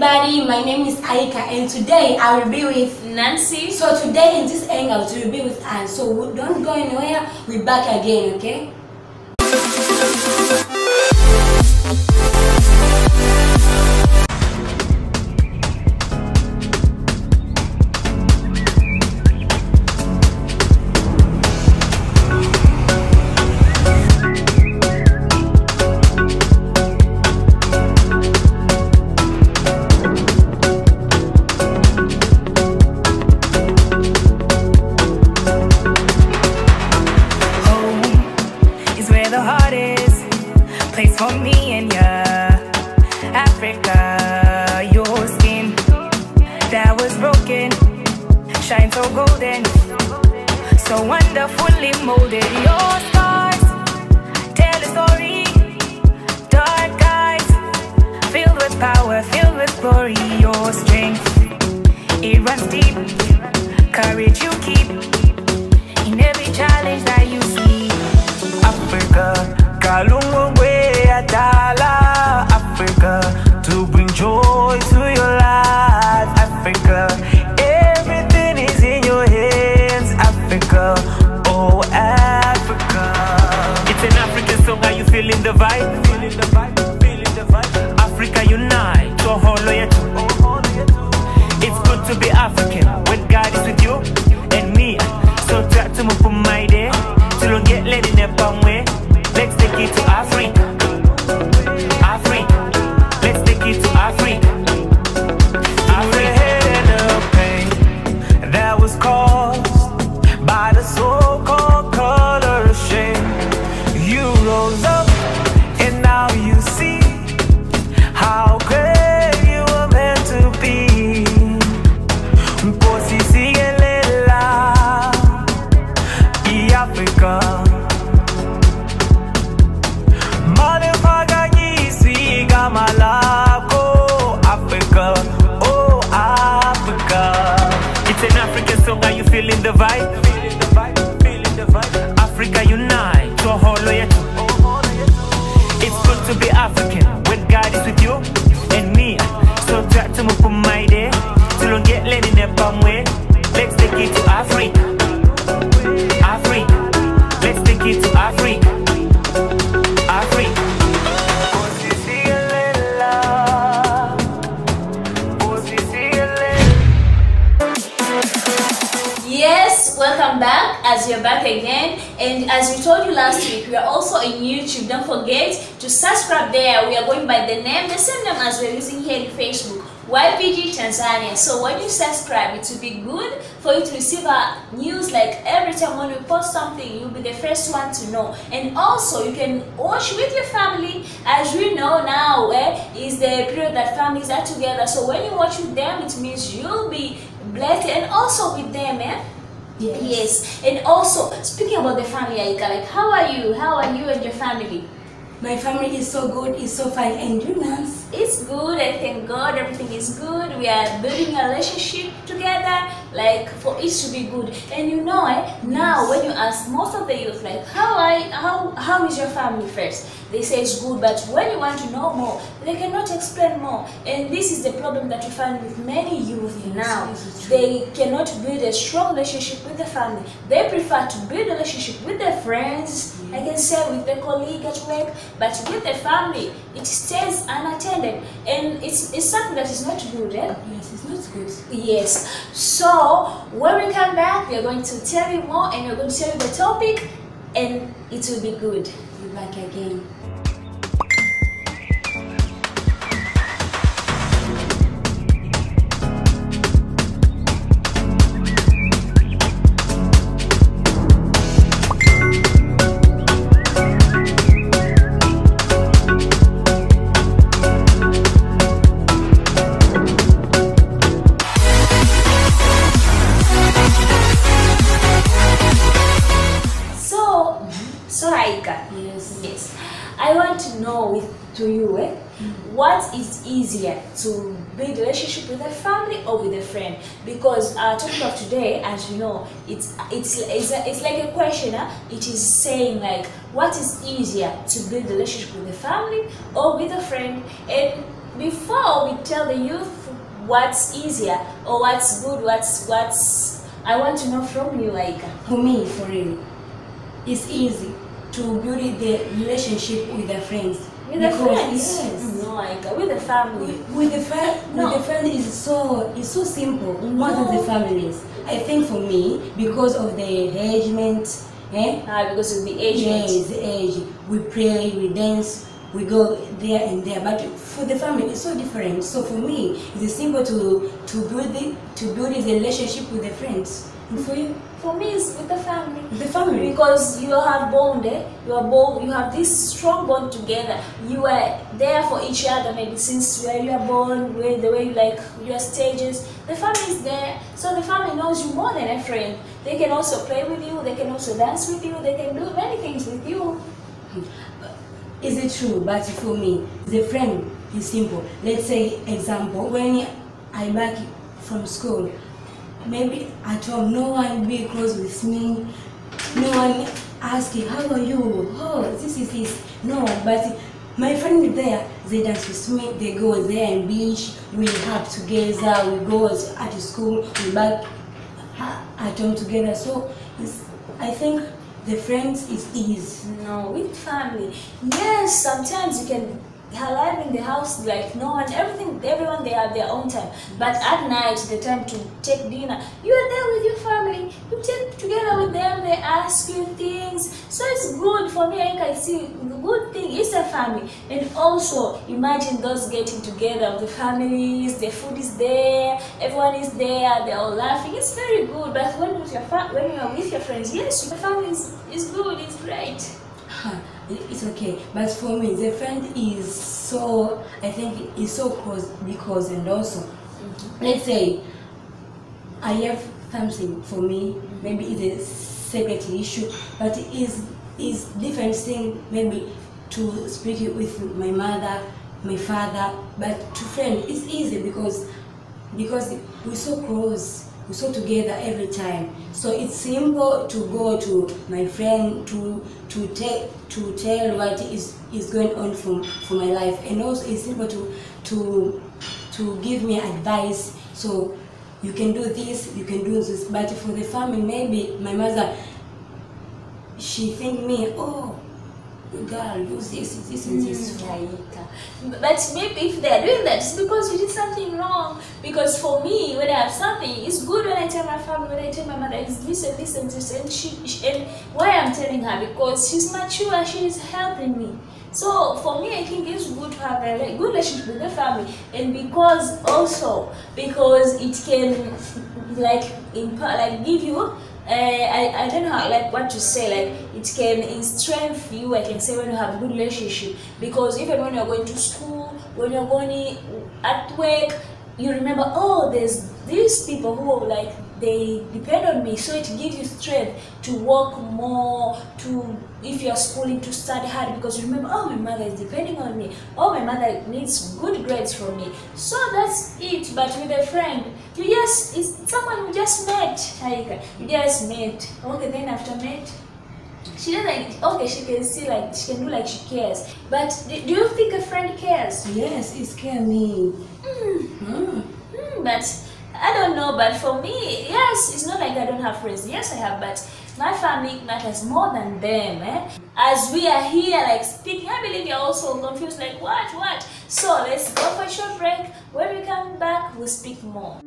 everybody, my name is Aika and today I will be with Nancy. So today in this hangout we will be with Anne. So don't go anywhere, we're back again, okay? Africa, your skin that was broken shines so golden, so wonderfully molded. Your scars tell a story. Dark eyes filled with power, filled with glory. Your strength it runs deep. Courage you keep in every challenge that you see. Yes, welcome back as you're back again. And as we told you last week, we are also on YouTube. Don't forget to subscribe there. We are going by the name, the same name as we're using here in Facebook. YPG Tanzania. So when you subscribe, it will be good for you to receive our news like every time when we post something, you'll be the first one to know. And also you can watch with your family. As we know now, eh, is the period that families are together. So when you watch with them, it means you'll be blessed and also with them, eh? Yes. Yes. And also speaking about the family, Aika, like how are you? How are you and your family? My family is so good, it's so fine. And you, Nance? It's good. I thank God. Everything is good. We are building a relationship together, like for it to be good. And you know, eh, now when you ask most of the youth, like how I how how is your family first? They say it's good, but when you want to know more, they cannot explain more. And this is the problem that we find with many youth now. They cannot build a strong relationship with the family. They prefer to build a relationship with their friends. I can say with the colleague at work, but with the family, it stays unattended, and it's, it's something that is not good. Eh? Not good. Yes. So when we come back, we are going to tell you more, and we're going to tell you the topic, and it will be good. We're back again. Easier to build relationship with a family or with a friend? Because uh, our topic of today, as you know, it's it's it's, a, it's like a question. Huh? It is saying like, what is easier to build relationship with a family or with a friend? And before we tell the youth what's easier or what's good, what's what's I want to know from you, like For me, for real, it's easy to build the relationship with the friends. With the friends? Yes. No, Aika. With the family. With the friend, No. with the friend is so it's so simple. More than the families. I think for me, because of the engagement, eh? Ah, because of the age. Yes, the age. We pray, we dance, we go there and there. But for the family, it's so different. So for me, it's simple to to build the, to build the relationship with the friends. For you, For me, it's with the family. the family. Because you have bond, eh? you are born, you have this strong bond together. You are there for each other, maybe since where you are born, where the way you like your stages. The family is there, so the family knows you more than a friend. They can also play with you. They can also dance with you. They can do many things with you. Is it true? But for me, the friend is simple. Let's say, example, when I back from school, maybe at home, no one be close with me. No one asking, how are you? Oh, this is this. No, but my friend there, they dance with me. They go there and beach. We have together. We go at school. We back uh, at home together. So I think the friends is easy. No, with family. Yes, sometimes you can alive in the house like no one everything everyone they have their own time. But at night the time to take dinner you are there with your family. You take together with them they ask you things. So it's good for me like i see the good thing is a family. And also imagine those getting together with the families the food is there everyone is there they're all laughing. It's very good. But when with your when you are with your friends yes your family is, is good it's great Huh, it's okay. But for me the friend is so i think is so close because and also mm-hmm. let's say i have something for me mm-hmm. maybe it's a separate issue but it is is different thing maybe to speak it with my mother my father but to friend it's easy because because we're so close so together every time. So it's simple to go to my friend to to tell to tell what is is going on for for my life. And also it's simple to to to give me advice. So you can do this you can do this. But for the family maybe my mother she think me oh girl use this this and this hmm. But maybe if they are doing that, it's because you did something wrong. Because for me, when I have something, it's good when I tell my family, when I tell my mother, it's this and this and this. And she, she and why I'm telling her because she's mature, she's helping me. So for me, I think it's good to have a good relationship with the family, and because also because it can like impa- like give you uh, I, I don't know how, like what to say like it can strengthen you I can say when you have good relationship. Because even when you're going to school when you're going at work you remember oh there's these people who like they depend on me. So it gives you strength to work more to if you're schooling to study hard. Because you remember oh my mother is depending on me. Oh my mother needs good grades from me. So that's it. But with a friend you just it's someone you just met. You just met. Okay then after met she doesn't like okay she can see like she can do like she cares but do, do you think a friend cares yes it scare me Mm. Hmm, but I don't know. But for me, yes, it's not like I don't have friends. Yes, I have, but my family matters more than them. Eh? As we are here, like speaking, I believe you're also confused. Like what, what? So let's go for a short break. When we come back, we'll speak more.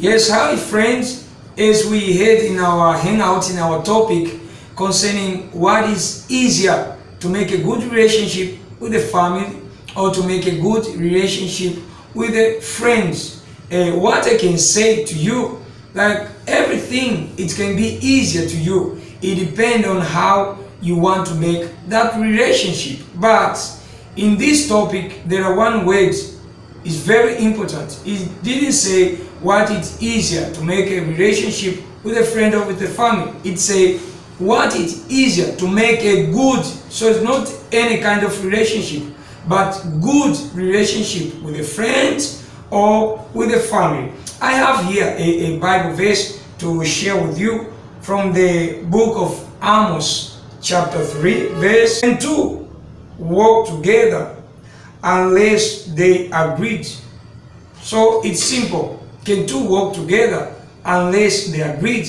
Yes, hi friends. As we head in our hangout in our topic concerning what is easier to make a good relationship with the family or to make a good relationship with the friends. Uh, what I can say to you, like everything, it can be easier to you. It depends on how you want to make that relationship. But in this topic, there are one word is very important. It didn't say what it's easier to make a relationship with a friend or with a family. It's a what it's easier to make a good, so it's not any kind of relationship, but good relationship with a friend or with a family. I have here a, a Bible verse to share with you from the book of Amos, chapter 3, verse and 2 walk together unless they agreed. So it's simple. Can two walk together unless they agreed?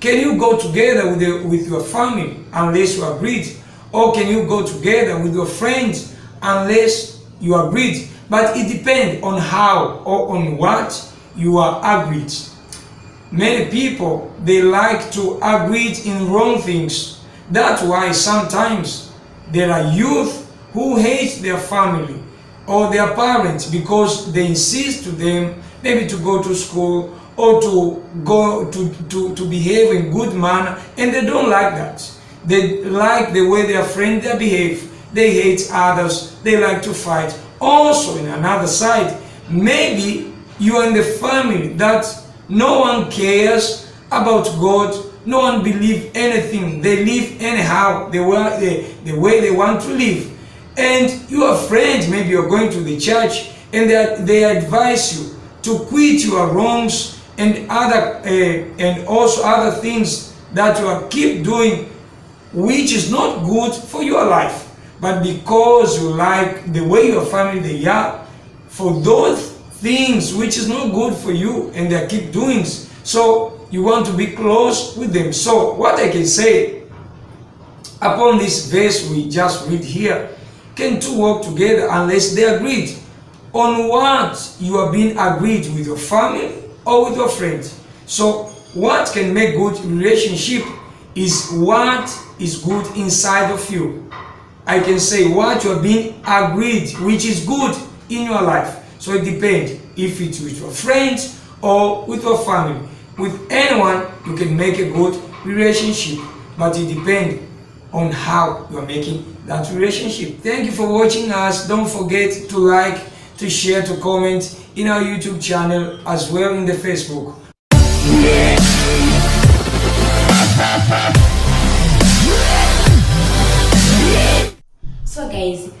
Can you go together with, the, with your family unless you agreed? Or can you go together with your friends unless you agreed? But it depends on how or on what you are agreed. Many people, they like to agree in wrong things. That's why sometimes there are youth who hate their family or their parents because they insist to them maybe to go to school or to go to, to, to behave in good manner and they don't like that. They like the way their friends they behave. They hate others. They like to fight. Also in another side, maybe you are in the family that no one cares about God. No one believe anything. They live anyhow the way, the, the way they want to live. And your friends, maybe you're going to the church and they, they advise you to quit your wrongs and other uh, and also other things that you are keep doing which is not good for your life. But because you like the way your family they are for those things which is not good for you and they keep doing so you want to be close with them. So what i can say upon this verse we just read here can two work together unless they agreed on what you are being agreed with your family or with your friends so what can make good relationship is what is good inside of you I can say what you are being agreed, which is good in your life. So it depends if it's with your friends or with your family. With anyone, you can make a good relationship, but it depends on how you are making that relationship. Thank you for watching us. Don't forget to like, to share, to comment in our YouTube channel as well in the Facebook. So guys,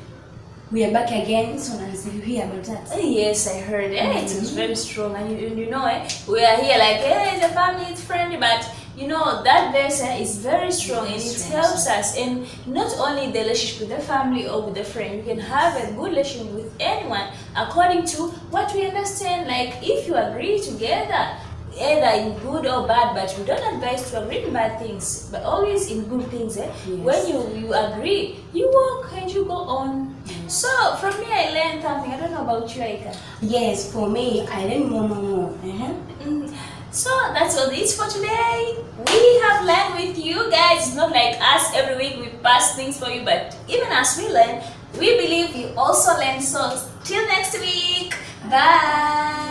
we are back again. So Nancy, you hear about that? Eh, Yes, I heard. Eh, it was very strong, and you, you know, eh, we are here like, hey, it's a family, it's friendly, but you know that verse is very strong, and it helps us. And not only the relationship with the family or with the friend, you can have a good relationship with anyone according to what we understand. Like if you agree together. Either in good or bad, but we don't advise to agree in bad things, but always in good things. Eh? Yes. When you you agree, you walk and you go on. So from me, I learned something. I don't know about you, Aika. Yes, for me, I learned more, more, more. Uh-huh. Mm. So that's all this for today. We have learned with you guys. It's not like us every week we pass things for you, but even as we learn, we believe you also learn. So till next week, bye.